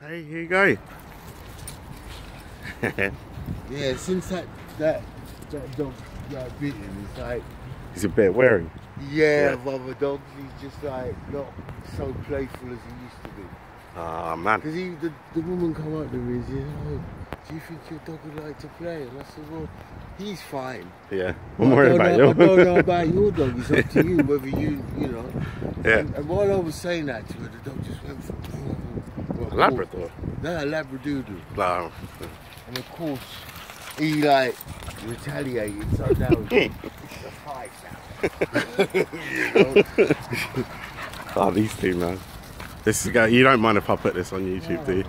Hey, here you go. Yeah, since that that that dog got bitten, it's like He's a bit wary. yeah, Yeah. of other dogs, he's just like not so playful as he used to be. Ah, man. Because he, the, the woman come up to me and said, oh, do you think your dog would like to play? And I said, well, he's fine. Yeah. I'm worried about know, you. I don't know about your dog. It's up to you whether you, you know. Yeah. And, and while I was saying that to her, the dog just went for well, A Labrador. No, a Labradoodle. No. And of course, he like retaliated, so now it's a fight now. you know? Oh, these two, man. This is go. You don't mind if I put this on YouTube, do you?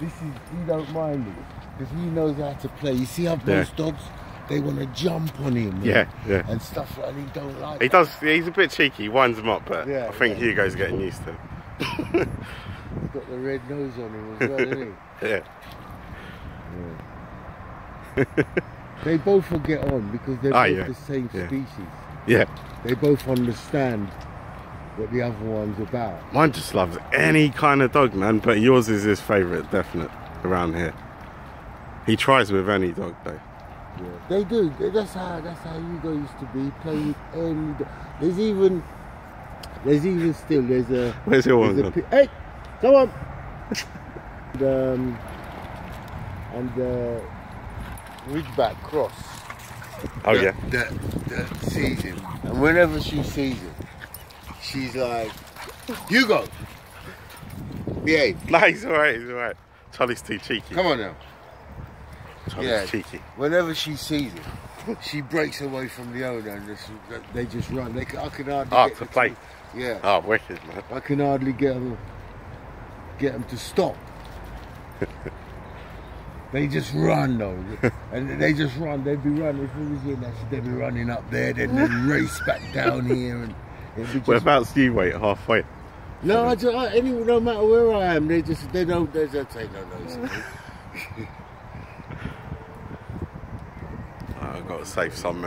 This is, he don't mind it, because he knows how to play. You see how Yeah. most dogs, they want to jump on him. and- Yeah, yeah. And stuff like that, he don't like He that. does. He's a bit cheeky. He winds them up, but Yeah, I think yeah. Hugo's getting used to. it. He's got the red nose on him as well, isn't he? Yeah. They both will get on because they're Ah, both yeah. the same Yeah. species. Yeah. They both understand what the other one's about. Mine just loves any kind of dog, man. But yours is his favourite, definite, around here. He tries with any dog, though. Yeah. They do. That's how that's how Hugo used to be. Play with any dog. There's even there's even still there's a Where's your one hey come on and, um, and uh, Ridgeback cross. Oh that, yeah. That, that sees him. And whenever she sees him, she's like, Hugo, behave. No, he's alright. He's alright. Charlie's too cheeky. Come on now. Charlie's Yeah. cheeky. Whenever she sees him, she breaks away from the owner and just, they just run. They, can- I can hardly Ah, get to the play. two- Yeah. Oh, wicked, man. I can hardly get them, get them to stop. they just run though, and they just run. They'd be running. If it was in that, they'd be running up there, then then race back down here, and it'd be just, Whereabouts do you wait halfway? no, I just, I, any, no matter where I am, they just they don't they don't take no notice. I've got to save some.